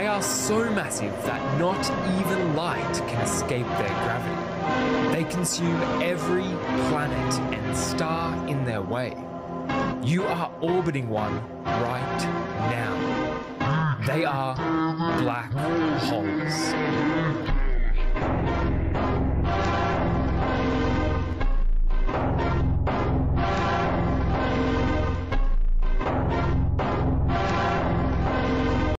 They are so massive that not even light can escape their gravity. They consume every planet and star in their way. You are orbiting one right now. They are black holes.